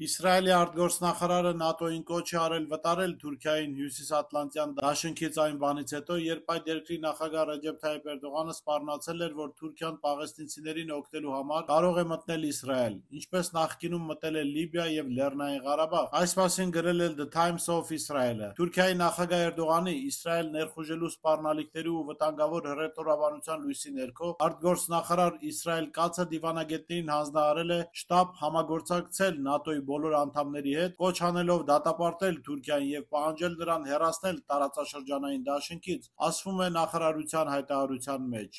Իսրայելի արտգործնախարարը ՆԱՏՕ-ին կոչ է արել վտարել Թուրքիային Հյուսիսատլանտյան դաշինքից այն բանից հետո, երբ այդ երկրի նախագահ Ռեջեփ Թայիփ Էրդողանը սպառնացել էր, որ Թուրքիան պաղեստինցիներին օգնելու համար կարող է մտնել Իսրայել, ինչպես նախկինում մտել է Լիբիա եւ Լեռնային Ղարաբաղ։ Այս մասին գրել է The Times of Israel-ը։ Թուրքիայի նախագահ Էրդողանի Իսրայել ներխուժելու սպառնալիքների ու վտանգավոր հռետորաբանության լույսի ներքո արտգործնախարար Իսրայել Կացը դիվանագետներին հանձնարարել է շտապ համագործակցել ՆԱՏՕ-ի բոլոր անդամների հետ, կոչ անելով դատապարտել Թուրքիային եւ պահանջել նրան հեռացնել տարածաշրջանային դաշինքից, ասվում է նախարարության հայտարարության մեջ։